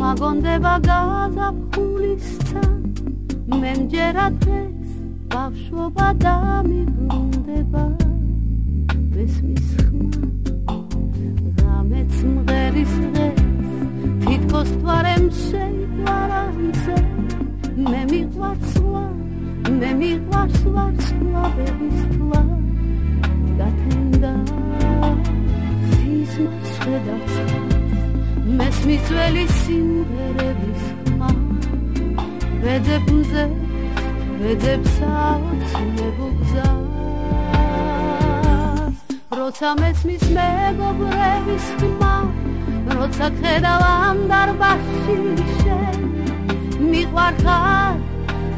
მაგონდება გაზაფხულისცა მე მჯერა დღეს ბავშვობა დამიბრუნდება მესმის ხმა გამეც მღერის დღეს. თითქოს თვარემ შეიყვარანზე. მე მიყვარს მე მიყვარს ვარსკვლავების თვა მესმის ძველი სიმღერების ხმა. ვეძებ მზე ვეძებ საოცნებო გზას. როცა მესმის მეგობრების ხმა როცა ხედავ ამ დარბაზში შენ მიყვარხარ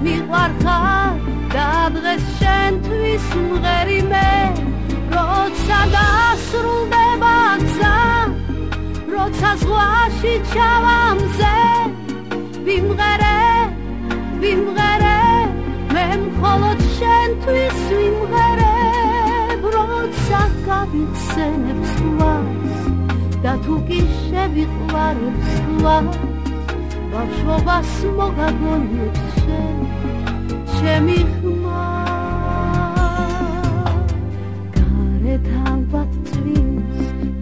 მიყვარხარ და დღეს შენთვის მღერი მე როცა ზღვაში ჩავამზე. ვიმღერე ვიმღერე მე მხოლოდ შენთვის ვიმღერე. როცა გავიხსენებ სხვას და თუ კი შევიყვარებ სხვას ბავშვობას მოგაგონებს შენ. ჩემი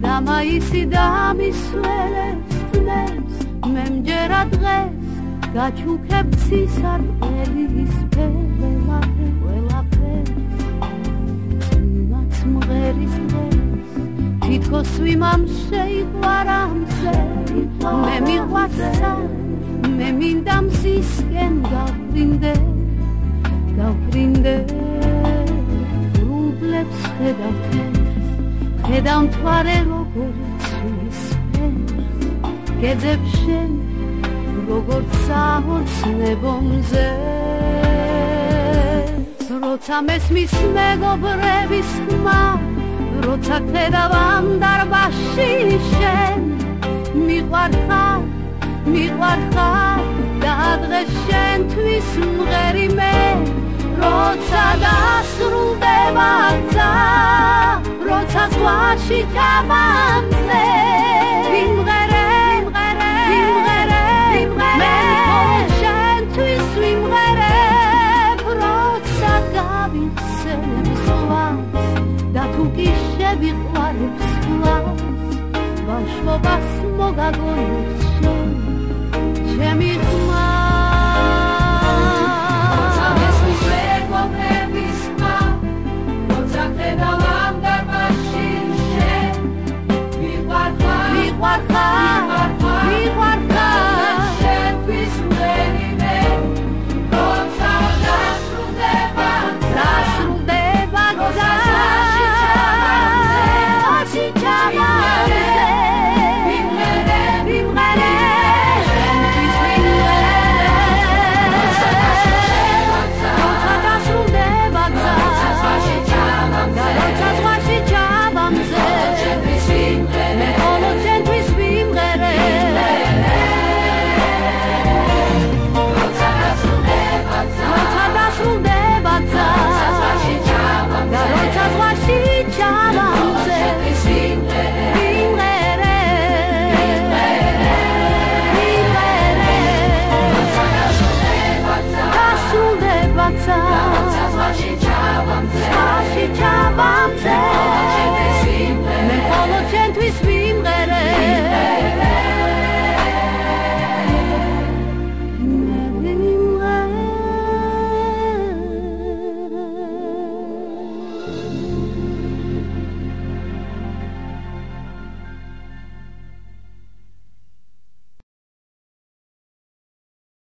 და მაისი დამისვენებს თნებს მე მჯერა დღეს გაჩუქებ ცისარტყელის ფერველაფერ ყველაფერ წვიმაც მღერის დღეს თითქოს ვიმამ შეიყვარამზე მე მიყვარსა მე მინდა მსისკენ გავფრინდე გავფრინდე. ხედავ ხედავ მთვარე როგორც ისფერ გეძებ შენ როგორც საოცნებომზე როცა მესმის მეგობრების ხმა როცა ხედავ ამ დარბაზში შენ მიყვარხარ მიყვარხარ და დღეს შენთვის მღერი მე როცა ზღვაში ჩავამზე ვიმღერე ვიმღერე ვიმღერე მე შენთვის ვიმღერე. როცა გავიხსენებ ზღვას და თუ კი შევიყვარებ სხვას ბავშვობას მოგაგონებს What? wildfire.